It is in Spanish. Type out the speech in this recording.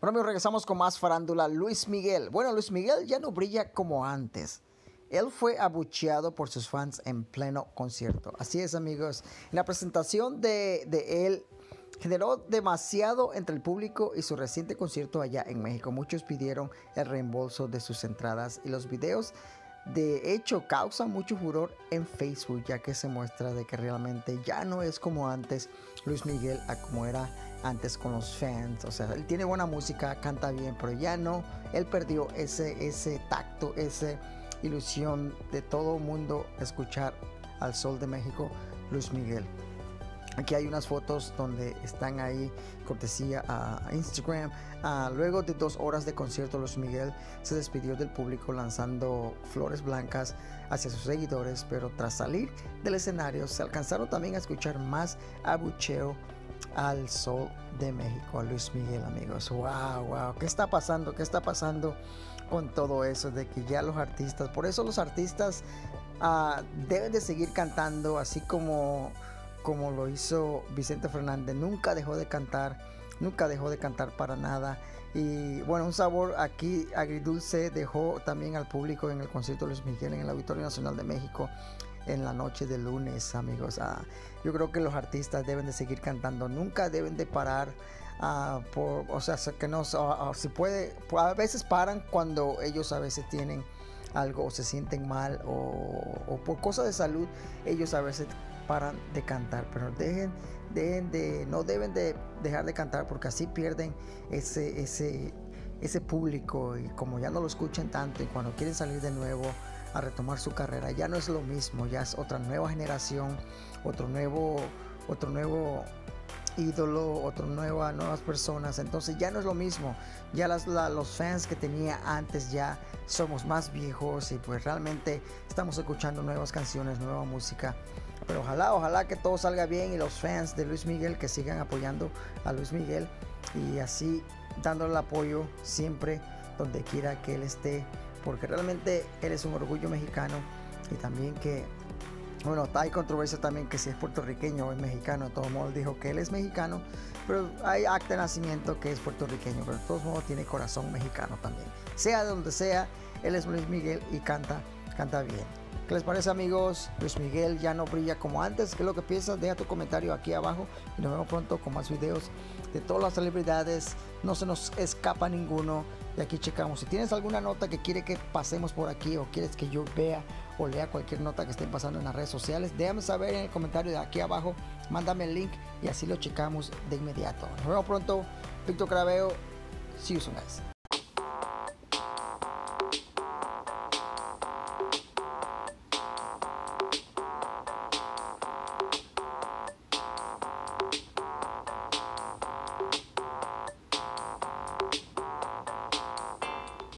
Bueno amigos, regresamos con más farándula. Luis Miguel. Bueno, Luis Miguel ya no brilla como antes. Él fue abucheado por sus fans en pleno concierto. Así es amigos. La presentación de, de él generó demasiado entre el público y su reciente concierto allá en México. Muchos pidieron el reembolso de sus entradas y los videos de hecho causan mucho furor en Facebook ya que se muestra de que realmente ya no es como antes Luis Miguel a como era antes con los fans. O sea, él tiene buena música, canta bien, pero ya no, él perdió ese, ese tacto, esa ilusión de todo mundo escuchar al Sol de México, Luis Miguel. Aquí hay unas fotos donde están ahí, cortesía a Instagram. Ah, luego de dos horas de concierto, Luis Miguel se despidió del público lanzando flores blancas hacia sus seguidores, pero tras salir del escenario se alcanzaron también a escuchar más abucheo al sol de México, a Luis Miguel, amigos. Wow, wow, ¿qué está pasando? ¿Qué está pasando con todo eso? De que ya los artistas, por eso los artistas ah, deben de seguir cantando, así como como lo hizo Vicente Fernández. Nunca dejó de cantar, nunca dejó de cantar para nada. Y bueno, un sabor aquí agridulce dejó también al público en el concierto de Luis Miguel en el Auditorio Nacional de México en la noche de lunes, amigos. Ah, yo creo que los artistas deben de seguir cantando, nunca deben de parar. Ah, por, o sea, que no, si puede, a veces paran cuando ellos a veces tienen algo o se sienten mal o, o por cosas de salud, ellos a veces paran de cantar, pero dejen, dejen de, no deben de dejar de cantar porque así pierden ese, ese, ese público y como ya no lo escuchan tanto y cuando quieren salir de nuevo a retomar su carrera ya no es lo mismo, ya es otra nueva generación, otro nuevo, otro nuevo ídolo, otra nueva, nuevas personas. Entonces ya no es lo mismo. Ya las, los fans que tenía antes ya somos más viejos y pues realmente estamos escuchando nuevas canciones, nueva música. Pero ojalá, ojalá que todo salga bien y los fans de Luis Miguel que sigan apoyando a Luis Miguel y así dándole el apoyo siempre donde quiera que él esté, porque realmente él es un orgullo mexicano y también que, bueno, hay controversia también que si es puertorriqueño o es mexicano, de todos modos dijo que él es mexicano, pero hay acta de nacimiento que es puertorriqueño, pero de todos modos tiene corazón mexicano también. Sea de donde sea, él es Luis Miguel y canta, canta bien. ¿Qué les parece amigos? Luis Miguel ya no brilla como antes. ¿Qué es lo que piensas? Deja tu comentario aquí abajo y nos vemos pronto con más videos de todas las celebridades. No se nos escapa ninguno. Y aquí checamos. Si tienes alguna nota que quiere que pasemos por aquí o quieres que yo vea o lea cualquier nota que estén pasando en las redes sociales, déjame saber en el comentario de aquí abajo. Mándame el link y así lo checamos de inmediato. Nos vemos pronto. Víctor Craveo. See you soon guys.